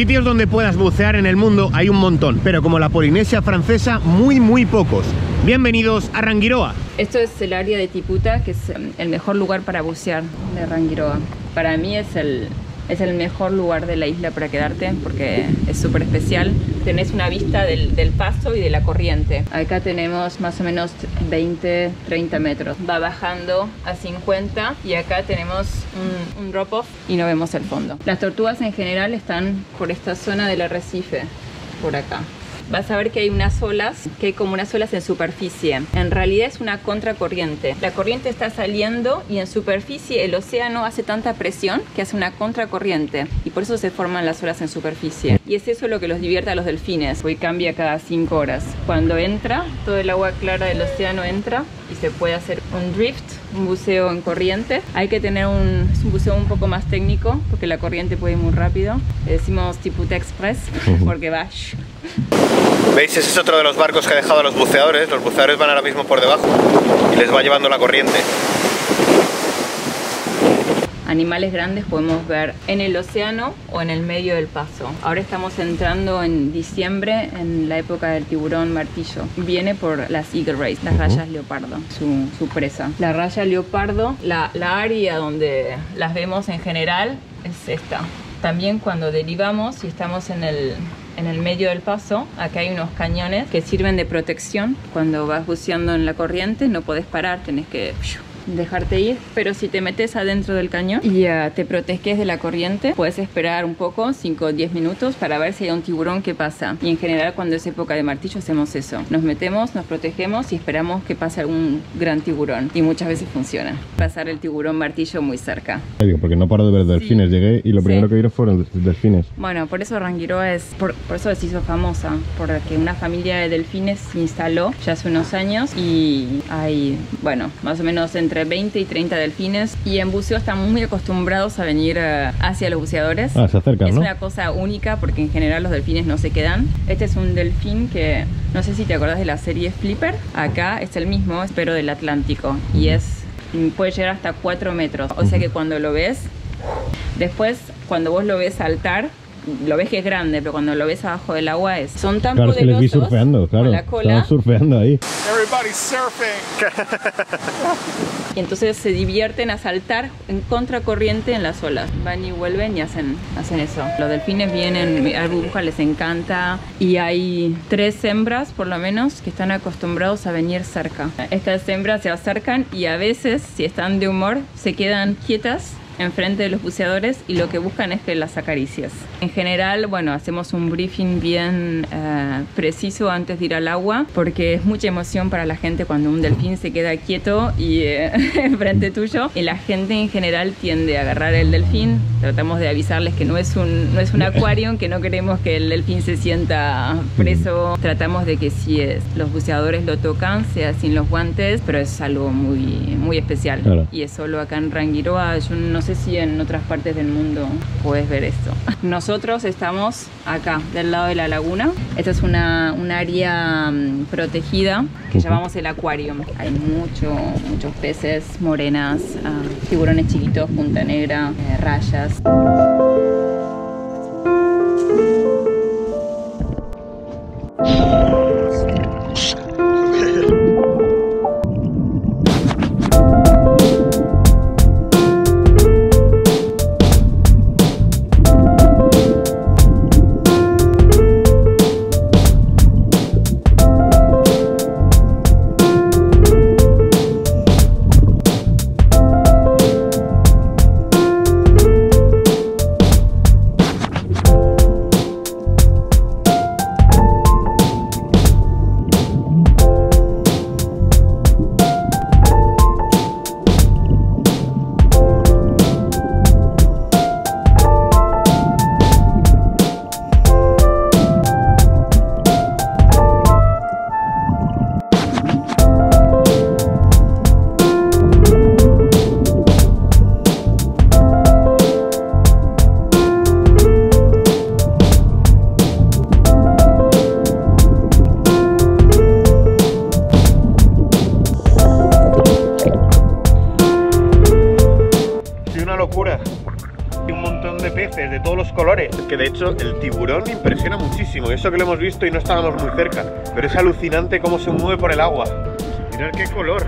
Sitios donde puedas bucear en el mundo hay un montón, pero como la Polinesia francesa, muy muy pocos. Bienvenidos a Rangiroa. Esto es el área de Tiputa, que es em, el mejor lugar para bucear de Rangiroa. Para mí es el, es el mejor lugar de la isla para quedarte porque es súper especial. Tenés una vista del, paso y de la corriente. Acá tenemos más o menos 20, 30 metros. Va bajando a 50 y acá tenemos un, un drop-off y no vemos el fondo. Las tortugas en general están por esta zona del arrecife, por acá vas a ver que hay unas olas, que hay como unas olas en superficie. En realidad es una contracorriente. La corriente está saliendo y en superficie el océano hace tanta presión que hace una contracorriente y por eso se forman las olas en superficie. Y es eso lo que los divierte a los delfines. Hoy cambia cada 5 horas. Cuando entra, todo el agua clara del océano entra y se puede hacer un drift, un buceo en corriente. Hay que tener un, es un buceo un poco más técnico porque la corriente puede ir muy rápido. Le decimos Tiputa Express porque va ¿Veis? Ese es otro de los barcos que ha dejado a los buceadores. Los buceadores van ahora mismo por debajo y les va llevando la corriente. Animales grandes podemos ver en el océano o en el medio del paso. Ahora estamos entrando en diciembre, en la época del tiburón martillo. Viene por las eagle rays, las rayas leopardo, su, su, presa. La raya leopardo, la, la área donde las vemos en general es esta. También cuando derivamos y estamos en el, en el medio del paso, acá hay unos cañones que sirven de protección. Cuando vas buceando en la corriente no podés parar, tenés que dejarte ir, pero si te metes adentro del cañón y uh, te proteges de la corriente, puedes esperar un poco, 5 o 10 minutos, para ver si hay un tiburón que pasa. Y en general cuando es época de martillo hacemos eso. Nos metemos, nos protegemos y esperamos que pase algún gran tiburón. Y muchas veces funciona. Pasar el tiburón martillo muy cerca. Porque no paro de ver delfines. Sí. Llegué y lo primero sí. que vi fueron delfines. Bueno, por eso Rangiroa es, por, por eso se hizo famosa, porque una familia de delfines se instaló ya hace unos años y hay, bueno, más o menos entre 20 y 30 delfines y en buceo están muy acostumbrados a venir uh, hacia los buceadores. Ah, se acercan, Es ¿no? una cosa única porque en general los delfines no se quedan. Este es un delfín que, no sé si te acordás de la serie Flipper, acá es el mismo, pero del Atlántico y es puede llegar hasta 4 metros. O sea que cuando lo ves, después cuando vos lo ves saltar, lo ves que es grande, pero cuando lo ves abajo del agua es, son tan claro, es que les vi surfeando, claro. con la cola. Surfeando ahí. Everybody's surfing. y entonces se divierten a saltar en contracorriente en las olas. Van y vuelven y hacen, hacen eso. Los delfines vienen, a burbuja les encanta y hay tres hembras por lo menos que están acostumbrados a venir cerca. Estas hembras se acercan y a veces, si están de humor, se quedan quietas enfrente de los buceadores y lo que buscan es que las acaricias. En general, bueno, hacemos un briefing bien uh, preciso antes de ir al agua porque es mucha emoción para la gente cuando un delfín se queda quieto y eh, enfrente tuyo y la gente en general tiende a agarrar el delfín. Tratamos de avisarles que no es un, no es un acuario, que no queremos que el delfín se sienta preso. Tratamos de que si es, los buceadores lo tocan, sea sin los guantes, pero es algo muy, muy especial. Claro. Y es solo acá en Rangiroa, yo no sé si en otras partes del mundo puedes ver esto. Nosotros estamos acá, del lado de la laguna. Esta es una, un área um, protegida que llamamos el acuario. Hay mucho, muchos peces, morenas, uh, tiburones chiquitos, punta negra, eh, rayas. de todos los colores. Es que de hecho el tiburón impresiona muchísimo. Eso que lo hemos visto y no estábamos muy cerca. Pero es alucinante cómo se mueve por el agua. Mirad qué color.